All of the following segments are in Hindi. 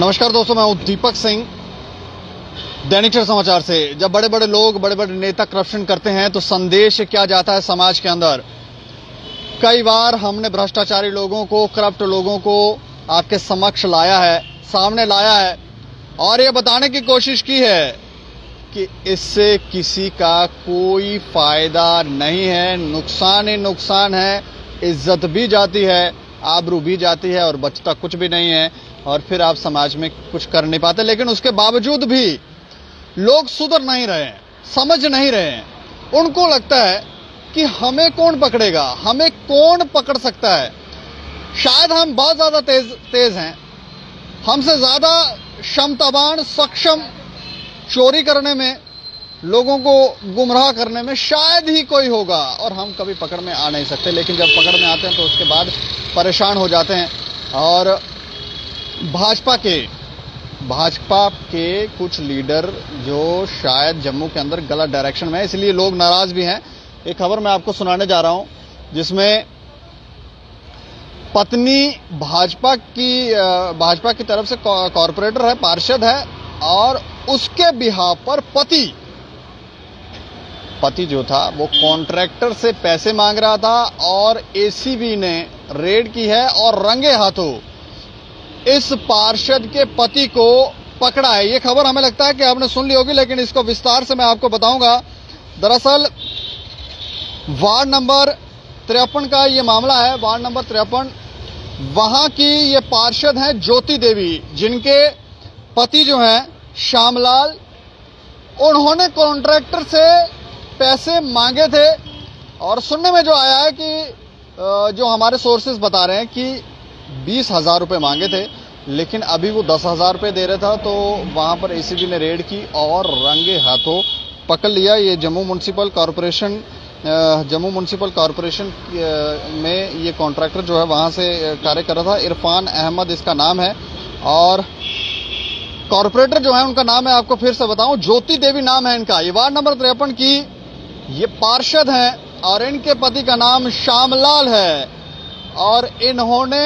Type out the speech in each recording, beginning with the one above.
नमस्कार दोस्तों, मैं हूँ दीपक सिंह। दैनिक समाचार से, जब बड़े बड़े लोग बड़े बड़े नेता करप्शन करते हैं तो संदेश क्या जाता है समाज के अंदर? कई बार हमने भ्रष्टाचारी लोगों को करप्ट लोगों को आपके समक्ष लाया है, सामने लाया है, और ये बताने की कोशिश की है कि इससे किसी का कोई फ़ायदा नहीं है, नुकसान ही नुकसान है, इज़्ज़त भी जाती है आबरू भी जाती है और बचता कुछ भी नहीं है और फिर आप समाज में कुछ कर नहीं पाते, लेकिन उसके बावजूद भी लोग सुधर नहीं रहे हैं, समझ नहीं रहे हैं। उनको लगता है कि हमें कौन पकड़ेगा, हमें कौन पकड़ सकता है? शायद हम बहुत ज़्यादा तेज तेज हैं। हमसे ज़्यादा क्षमतावान, सक्षम चोरी करने में लोगों को गुमराह करने में शायद ही कोई होगा और हम कभी पकड़ में आ नहीं सकते। लेकिन जब पकड़ में आते हैं तो उसके बाद परेशान हो जाते हैं। और भाजपा के भाजपा के कुछ लीडर जो शायद जम्मू के अंदर गलत डायरेक्शन में है, इसलिए लोग नाराज़ भी हैं। एक खबर मैं आपको सुनाने जा रहा हूँ, जिसमें पत्नी भाजपा की भाजपा की तरफ़ से कॉरपोरेटर है, पार्षद है, और उसके बिहार पर पति पति जो था, वो कॉन्ट्रैक्टर से पैसे मांग रहा था और एसीबी ने रेड की है और रंगे हाथों इस पार्षद के पति को पकड़ा है। ये खबर हमें लगता है कि आपने सुन ली होगी, लेकिन इसको विस्तार से मैं आपको बताऊँगा। दरअसल, वार्ड नंबर तिरपन का ये मामला है। वार्ड नंबर तिरपन, वहाँ की ये पार्षद हैं ज्योति देवी, जिनके पति जो हैं श्यामलाल, उन्होंने कॉन्ट्रैक्टर से पैसे मांगे थे और सुनने में जो आया है कि जो हमारे सोर्सेज बता रहे हैं कि बीस हज़ार रुपये मांगे थे, लेकिन अभी वो दस हज़ार रुपये दे रहा था तो वहाँ पर एसीबी ने रेड की और रंगे हाथों पकड़ लिया। ये Jammu municipal corporation Jammu municipal corporation में ये कॉन्ट्रैक्टर जो है वहाँ से कार्य कर रहा था। इरफान अहमद इसका नाम है और कॉरपोरेटर जो है उनका नाम है आपको फिर से बताऊँ। ज्योति देवी नाम है इनका। ये वार्ड नंबर तिरपन की ये पार्षद हैं और इनके पति का नाम श्यामलाल है और इन्होंने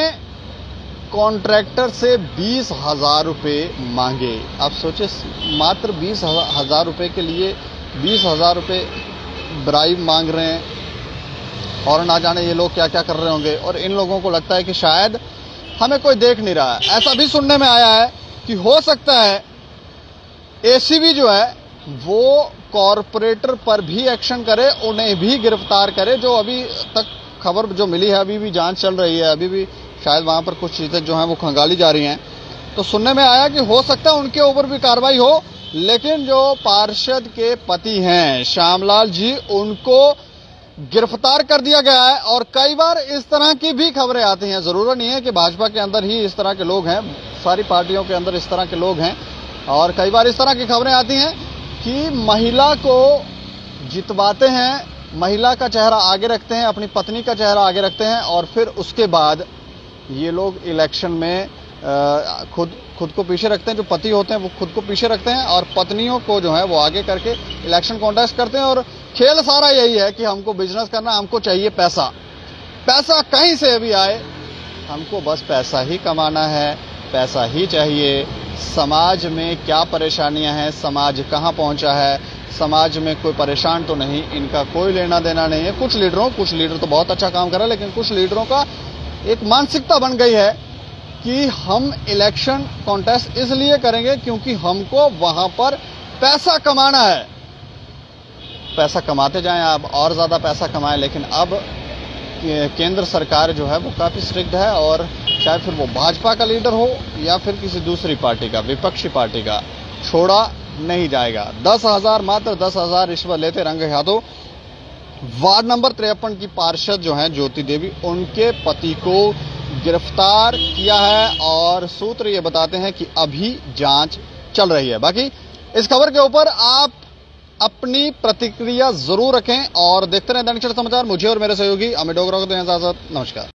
कॉन्ट्रैक्टर से बीस हज़ार रुपये मांगे। आप सोचे मात्र बीस हज़ार रुपये के लिए बीस हज़ार रुपये ब्राइब मांग रहे हैं। और ना जाने ये लोग क्या क्या कर रहे होंगे। और इन लोगों को लगता है कि शायद हमें कोई देख नहीं रहा है। ऐसा भी सुनने में आया है कि हो सकता है एसीबी जो है वो कॉरपोरेटर पर भी एक्शन करे, उन्हें भी गिरफ़्तार करे, जो अभी तक खबर जो मिली है, अभी भी जाँच चल रही है, अभी भी शायद वहाँ पर कुछ चीज़ें जो हैं वो खंगाली जा रही हैं। तो सुनने में आया कि हो सकता है उनके ऊपर भी कार्रवाई हो, लेकिन जो पार्षद के पति हैं, श्यामलाल जी, उनको गिरफ़्तार कर दिया गया है, और कई बार इस तरह की भी खबरें आती हैं। ज़रूरत नहीं है कि भाजपा के अंदर ही इस तरह के लोग हैं, सारी पार्टियों के अंदर इस तरह के लोग हैं, और कई बार इस तरह की खबरें आती हैं। कि महिला को जितवाते हैं, महिला का चेहरा आगे रखते हैं, अपनी पत्नी का चेहरा आगे रखते हैं और फिर उसके बाद ये लोग इलेक्शन में खुद खुद को पीछे रखते हैं, जो पति होते हैं वो खुद को पीछे रखते हैं और पत्नियों को जो है वो आगे करके इलेक्शन कॉन्टेस्ट करते हैं और खेल सारा यही है कि हमको बिज़नेस करना हमको चाहिए पैसा। पैसा कहीं से भी आए, हमको बस पैसा ही कमाना है, पैसा ही चाहिए। समाज में क्या परेशानियाँ हैं, समाज कहाँ पहुँचा है, समाज में कोई परेशान तो नहीं, इनका कोई लेना देना नहीं है। कुछ लीडरों, कुछ लीडर तो बहुत अच्छा काम कर रहे हैं लेकिन कुछ लीडरों का एक मानसिकता बन गई है कि हम इलेक्शन कॉन्टेस्ट इसलिए करेंगे क्योंकि हमको वहाँ पर पैसा कमाना है। पैसा कमाते जाएँ आप, और ज़्यादा पैसा कमाएँ, लेकिन अब केंद्र सरकार जो है वो काफ़ी स्ट्रिक्ट है और चाहे फिर वो भाजपा का लीडर हो या फिर किसी दूसरी पार्टी का, विपक्षी पार्टी का, छोड़ा नहीं जाएगा। दस हज़ार, मात्र दस हज़ार रिश्वत लेते रंगे हाथों वार्ड नंबर तिरपन की पार्षद जो हैं, ज्योति देवी, उनके पति को गिरफ़्तार किया है और सूत्र ये बताते हैं कि अभी जाँच चल रही है। बाकी इस खबर के ऊपर आप अपनी प्रतिक्रिया ज़रूर रखें और देखते रहें दैनिक समाचार। मुझे और मेरे सहयोगी अमित डोगरा को दें इजाज़त। नमस्कार।